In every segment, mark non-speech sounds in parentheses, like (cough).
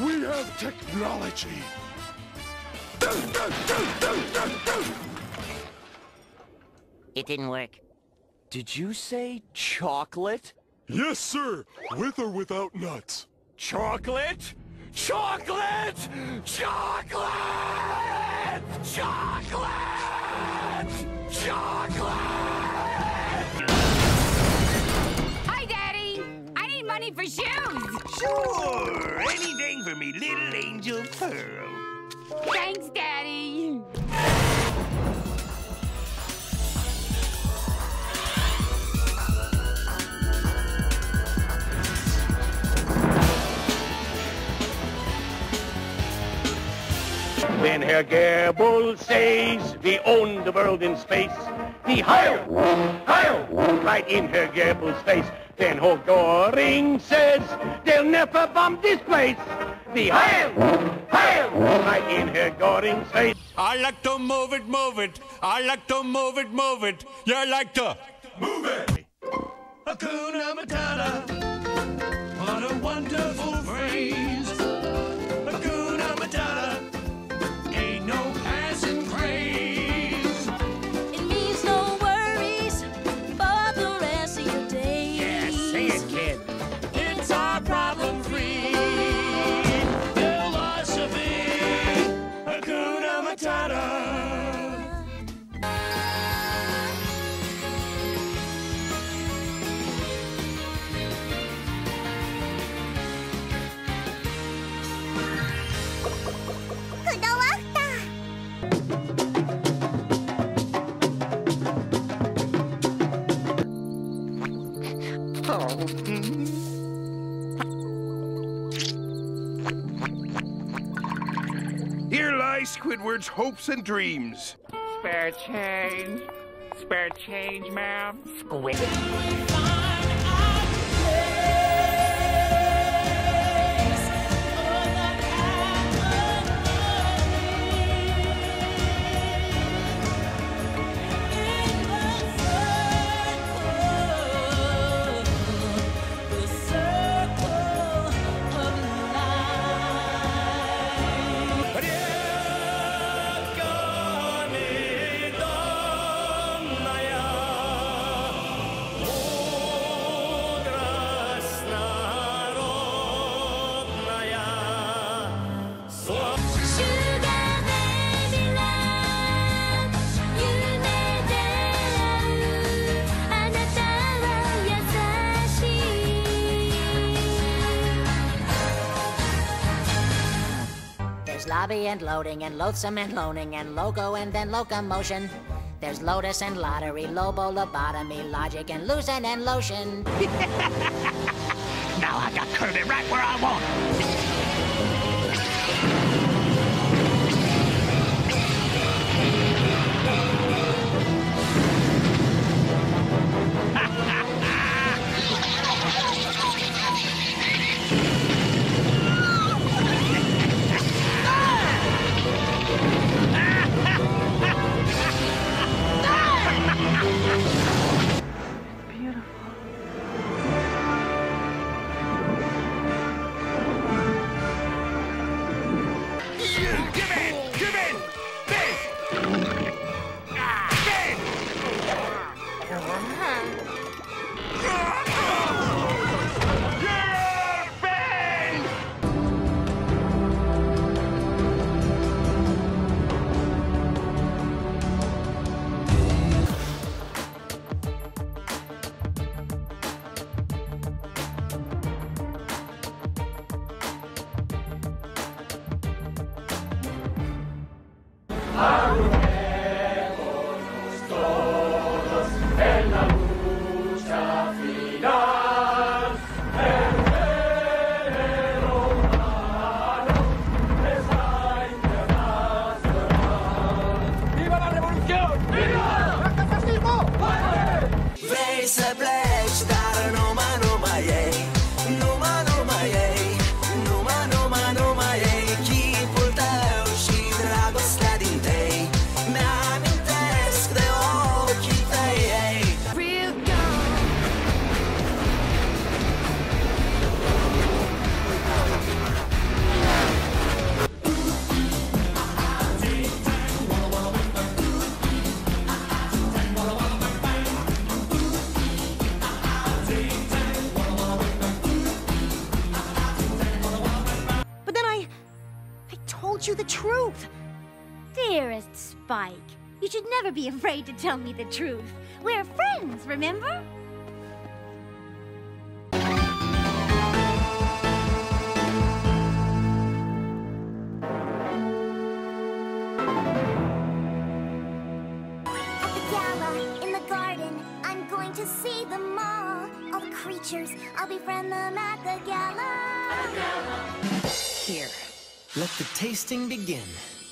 We have technology. It didn't work. Did you say chocolate? Yes, sir. With or without nuts. Chocolate? Chocolate! Chocolate! Chocolate! Chocolate! For shoes. Sure, anything for me little angel Pearl. Thanks, Daddy. When Herr Goebbels says we own the world in space, he higher, higher, right in Herr Goebbels' face. Then Herr Goring says they'll never bomb this place. The higher, higher, right in Herr Goring's face. I like to move it, move it. I like to move it, move it. You like to move it. Hakuna Matata. What a wonderful Hakuna Matata. Squidward's hopes and dreams. Spare change. Spare change, ma'am. Squid. Lobby and loading and loathsome and loaning and logo and then locomotion. There's lotus and lottery, lobo, lobotomy, logic and losing and lotion. (laughs) Now I got Kirby right where I want him. Vrei să the truth! Dearest Spike, you should never be afraid to tell me the truth. We're friends, remember? I'll befriend them at the gala. At gala. Here let the tasting begin.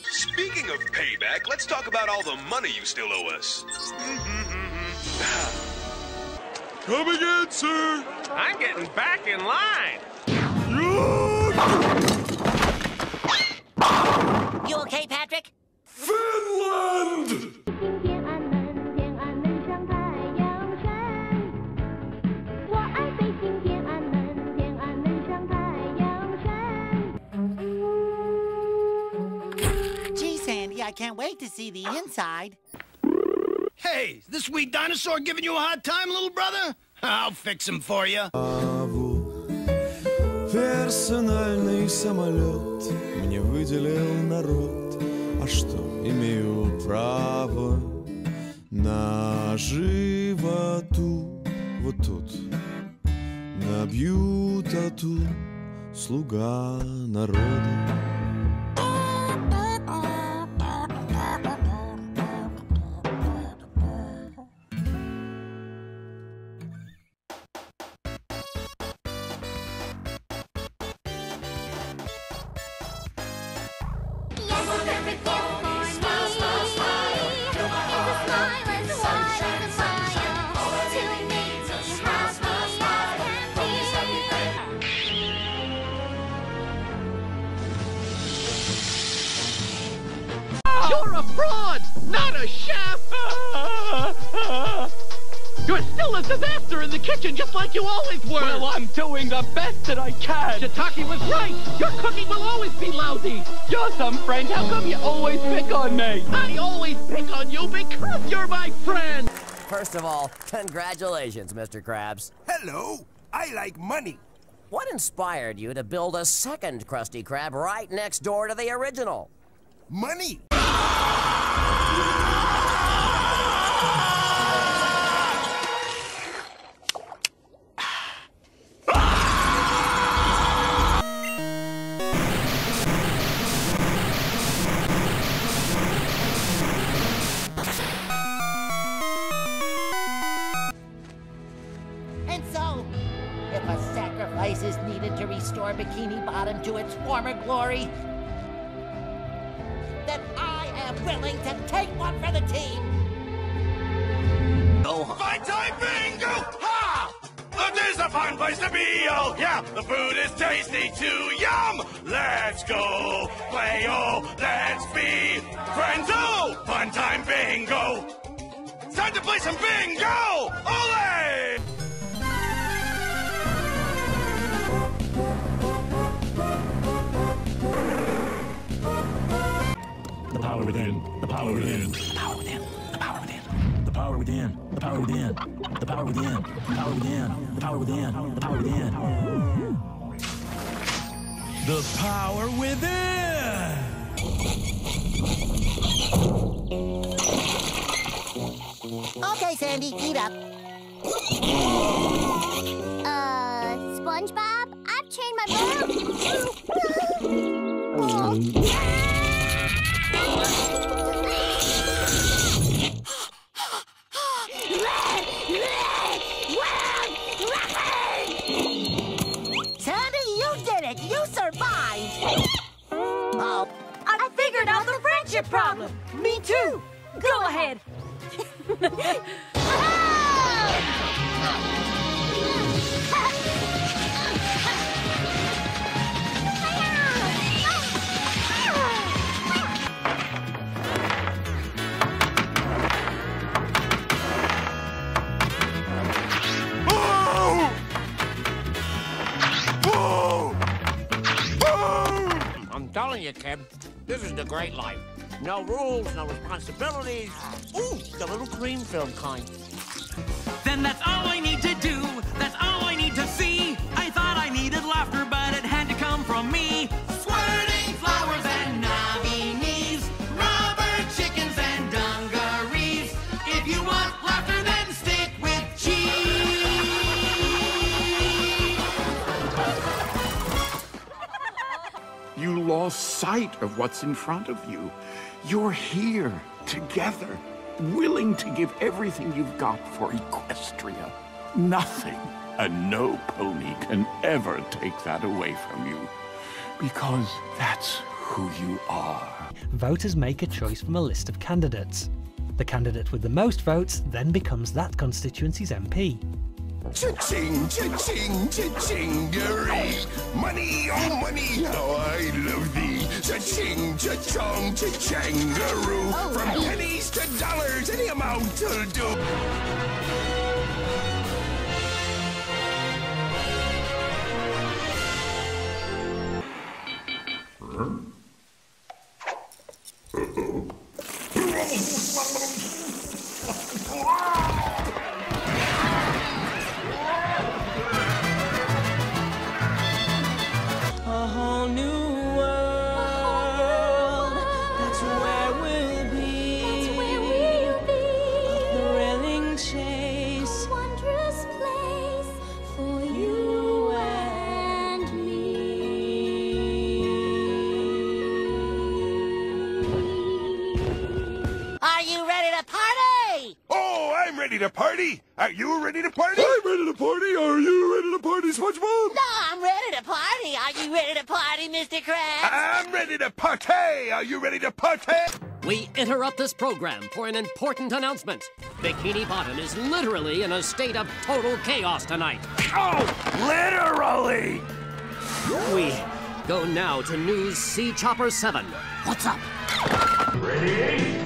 Speaking of payback, let's talk about all the money you still owe us. (laughs) Come again, sir. I'm getting back in line. You okay, Patrick? Finland! I can't wait to see the inside. Hey, is this sweet dinosaur giving you a hard time, little brother? I'll fix him for you. Персональный самолет мне выделил народ, а что имею право на животу вот тут набью тату слуга народа. You're a fraud, not a chef! (laughs) You're still a disaster in the kitchen, just like you always were! Well, I'm doing the best that I can. Shiitake was right! Your cooking will always be lousy! You're some friend. How come you always pick on me? I always pick on you because you're my friend! First of all, congratulations, Mr. Krabs. Hello. I like money. What inspired you to build a second Krusty Krab right next door to the original? Money. And so, if a sacrifice is needed to restore Bikini Bottom to its former glory, then I am willing to take one for the team. Fun time bingo! Ha! This is a fun place to be, oh yeah! The food is tasty too, yum! Let's go play, oh, let's be friends, oh! Fun time bingo! It's time to play some bingo! Ole! Power within. The power within. The power within. The power within. The power within. The power within. The power within. The power within. The power within. The power within. The power within! Okay, Sandy, eat up. Uh, SpongeBob, I've chained my Sandy, you, this is the great life. No rules, no responsibilities. Ooh, the little cream filled kind. Then that's all I need to do. That's all I need to see. Lost sight of what's in front of you. You're here, together, willing to give everything you've got for Equestria. Nothing and no pony can ever take that away from you. Because that's who you are. Voters make a choice from a list of candidates. The candidate with the most votes then becomes that constituency's MP. Cha-ching, cha-ching, cha-chingery. Money, oh money, how I love thee. Cha-ching, cha-chong, cha-changaroo. From oh. pennies to dollars, any amount will do. You ready to party? I'm ready to party. Are you ready to party, SpongeBob? No, I'm ready to party. Are you ready to party, Mr. Krabs? I'm ready to party. Are you ready to party? We interrupt this program for an important announcement. Bikini Bottom is literally in a state of total chaos tonight. Oh, literally! We go now to News Sea Chopper 7. What's up? Ready?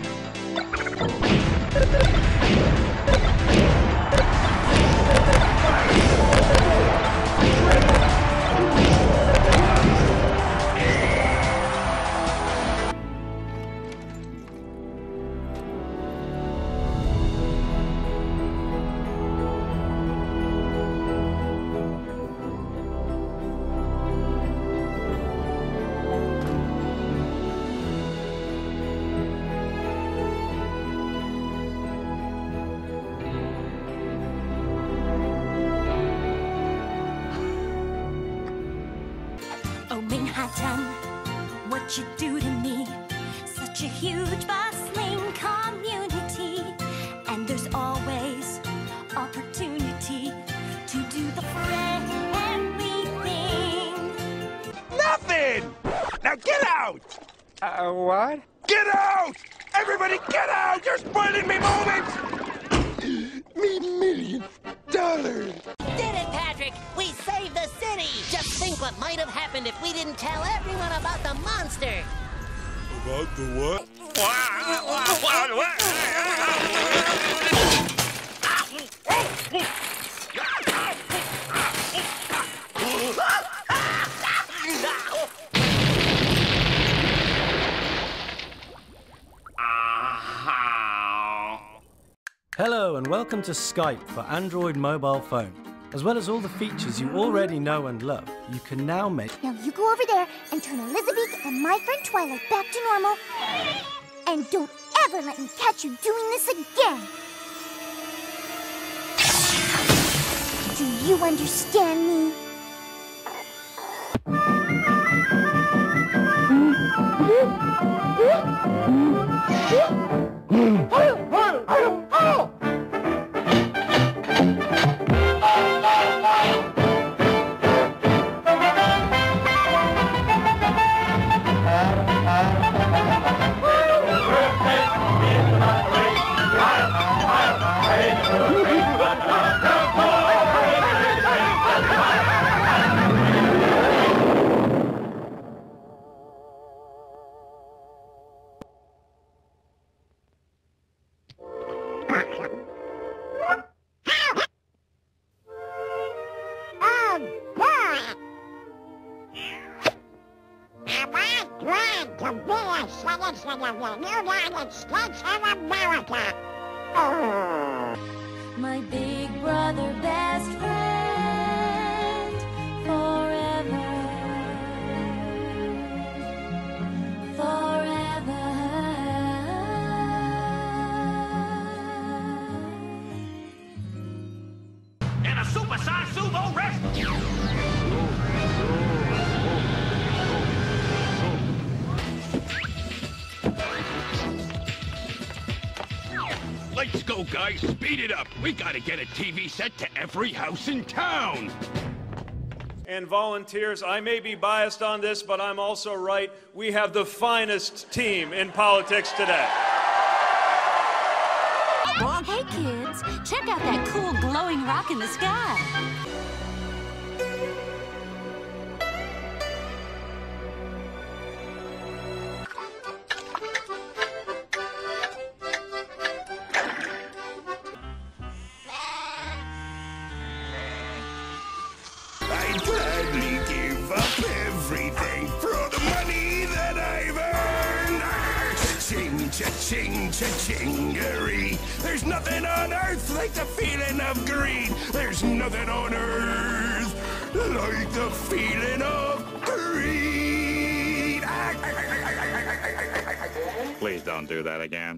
Oh, Manhattan, what you do to me? Such a huge, bustling community. And there's always opportunity to do the friendly thing. Nothing! Now get out! Uh, what? Get out! Everybody get out! You're spoiling me moments! (gasps) me million dollars! Did it, Patrick! We saved the city! Just think what might have happened if we didn't tell everyone about the monster! About the what? Hello and welcome to Skype for Android mobile phone. As well as all the features you already know and love, you can now make Now you go over there and turn Elizabeth and my friend Twilight back to normal. And don't ever let me catch you doing this again. Do you understand me? Oh, be a citizen of the United States of America? Oh. My big brother, best friend, guys, speed it up. We gotta get a TV set to every house in town. And volunteers, I may be biased on this, but I'm also right. We have the finest team in politics today. Hey kids, check out that cool glowing rock in the sky. Cha-ching, cha-ching, cha-chingery. There's nothing on earth like the feeling of greed. There's nothing on earth like the feeling of greed. Please don't do that again.